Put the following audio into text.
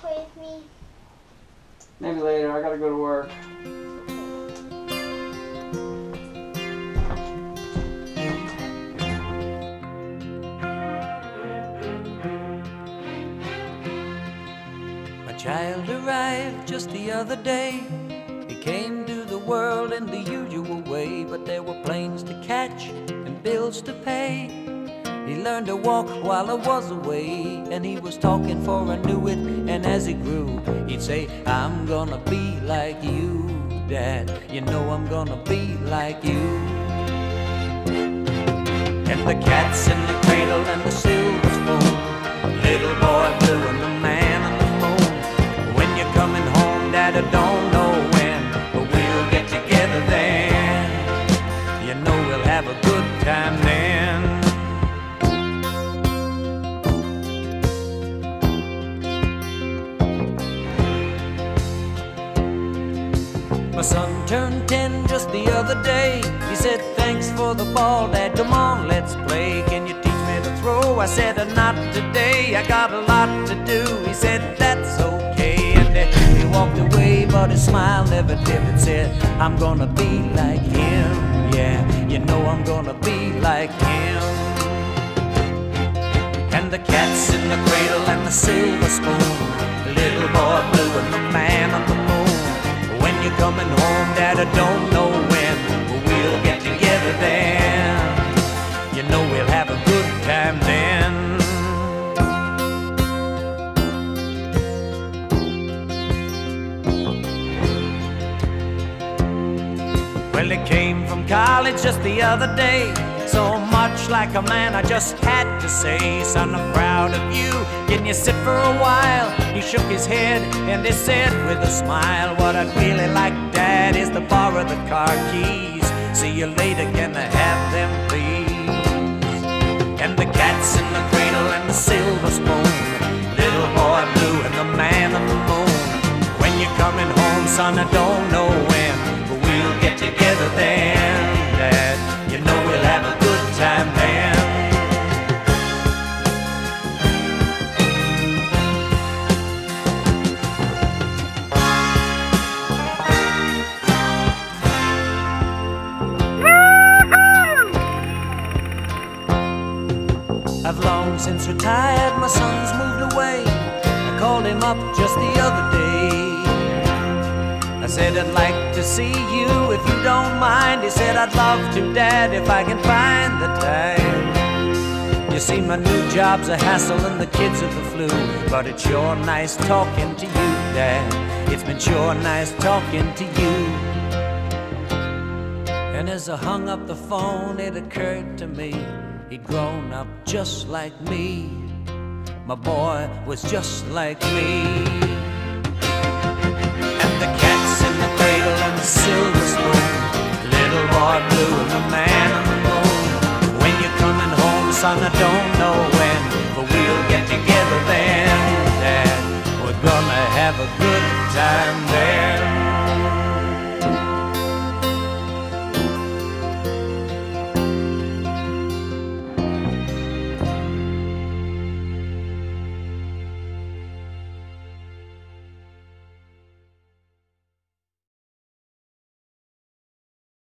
play with me? Maybe later. I gotta go to work. My child arrived just the other day. He came to the world in the usual way, but there were planes to catch and bills to pay. He learned to walk while I was away, and he was talking for I knew it. As he grew, he'd say, I'm gonna be like you, Dad. You know I'm gonna be like you. And the cat's in the cradle and the My son turned 10 just the other day. He said, Thanks for the ball, Dad. Come on, let's play. Can you teach me to throw? I said, "Uh, Not today. I got a lot to do. He said, That's okay. And then he walked away, but his smile never dimmed. And said, I'm gonna be like him. Yeah, you know I'm gonna be like him. And the cat's in the cradle and the silver He came from college just the other day. So much like a man, I just had to say, Son, I'm proud of you. Can you sit for a while? He shook his head and he said with a smile, What I'd really like, Dad, is to borrow the car keys. See you later, can I have them, please? And the cat's in the cradle and the silver spoon. Little boy blue and the man on the moon. When you're coming home, son, I don't since retired, my son's moved away. I called him up just the other day. I said, I'd like to see you if you don't mind. He said, I'd love to, Dad, if I can find the time. You see, my new job's a hassle and the kids are the flu. But it's sure nice talking to you, Dad. It's been sure nice talking to you. And as I hung up the phone, it occurred to me he'd grown up just like me. My boy was just like me. And the cat's in the cradle and the silver spoon. Little boy blue and the man on the moon. When you're coming home, son, I don't know when, but we'll get together then, Dad. We're gonna have a good